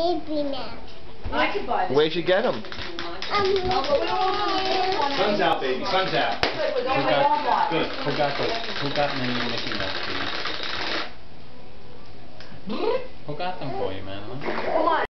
need Mouse. I could buy. Where'd you get them? Sun's out, baby. Sun's out. Good, Who got, good, who got the, who got many Mickey Mouse? Who got them for you, man?